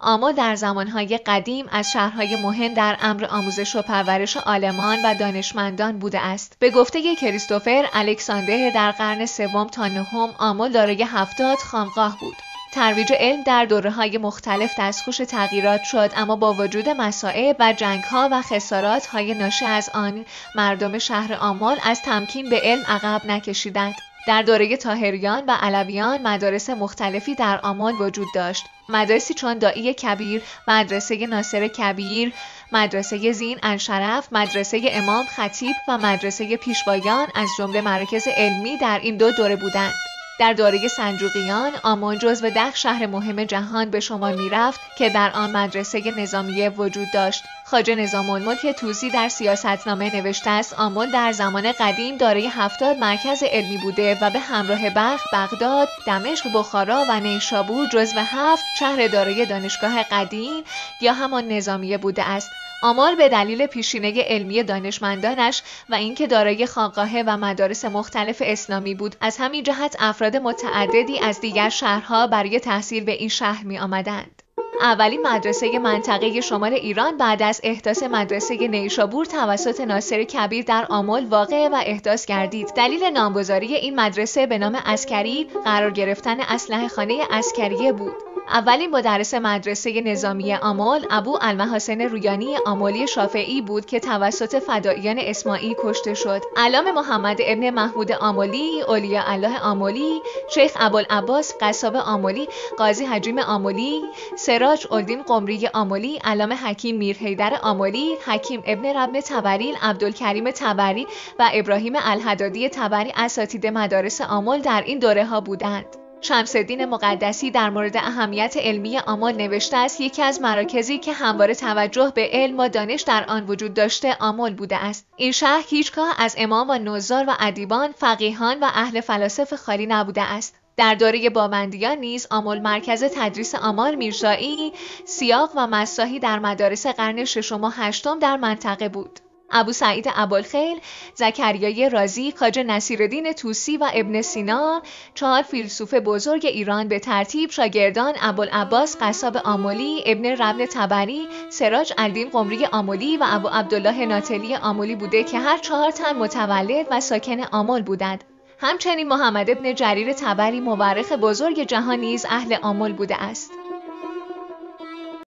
آمل در زمانهای قدیم از شهرهای مهم در امر آموزش و پرورش آلمان و دانشمندان بوده است. به گفته کریستوفر الکساندر در قرن سوم تا نهم آمل دارای هفتاد خانقاه بود. ترویج علم در دوره های مختلف دستخوش تغییرات شد اما با وجود مسائب و جنگ ها و خسارات های ناشی از آن مردم شهر آمال از تمکین به علم عقب نکشیدند. در دوره تاهریان و علویان مدارس مختلفی در آمال وجود داشت. مدارسی چون دایی کبیر، مدرسه ناصر کبیر، مدرسه زین انشرف، مدرسه امام خطیب و مدرسه پیشوایان از جمله مراکز علمی در این دو دوره بودند. در دوره سنجوقیان آمان جزو ده شهر مهم جهان به شما می‌رفت که در آن مدرسه نظامیه وجود داشت. خاجه نظام الملک توسی در سیاستنامه نوشته است آمل در زمان قدیم دارای هفتاد مرکز علمی بوده و به همراه بلخ، بغداد، دمشق، بخارا و نیشابور جزو هفت شهر دارای دانشگاه قدیم یا همان نظامیه بوده است. آمار به دلیل پیشینه علمی دانشمندانش و اینکه دارای خانقاه و مدارس مختلف اسلامی بود از همین جهت افراد متعددی از دیگر شهرها برای تحصیل به این شهر می آمدند. اولین مدرسه منطقه شمال ایران بعد از احداث مدرسه نیشابور توسط ناصر کبیر در آمل واقع و احداث گردید. دلیل نامگذاری این مدرسه به نام اسکری قرار گرفتن اسلحه خانه اسکریه بود. اولین مدرس مدرسه نظامی آمل ابو المحاسن رویانی آملی شافعی بود که توسط فداییان اسماعیل کشته شد. علام محمد ابن محمود آملی، اولیاء الله آملی، شیخ ابوالعباس قصاب آملی، قاضی حجیم آملی، سراج الدین قمری آملی، علام حکیم میرحیدر آملی، حکیم ابن رب تبری، عبدالکریم تبری و ابراهیم الحدادی تبری اساتید مدارس آمل در این دوره ها بودند. شمسدین مقدسی در مورد اهمیت علمی آمال نوشته است یکی از مراکزی که همواره توجه به علم و دانش در آن وجود داشته آمال بوده است این شهر هیچگاه از امام و نوزار و ادیبان فقیهان و اهل فلاسف خالی نبوده است در دوره باوندیان نیز آمل مرکز تدریس آمال میرزایی سیاق و مساحی در مدارس قرن ششم و هشتم در منطقه بود ابو سعید ابوالخیل، زکریای رازی، خاج نصیرالدین توسی و ابن سینا چهار فیلسوف بزرگ ایران به ترتیب شاگردان ابوالعباس قصاب آمولی، ابن ربن تبری، سراج الدین قمری آمولی و ابو عبدالله ناتلی آمولی بوده که هر چهار تن متولد و ساکن آمل بودند. همچنین محمد ابن جریر تبری مورخ بزرگ جهان نیز اهل آمل بوده است.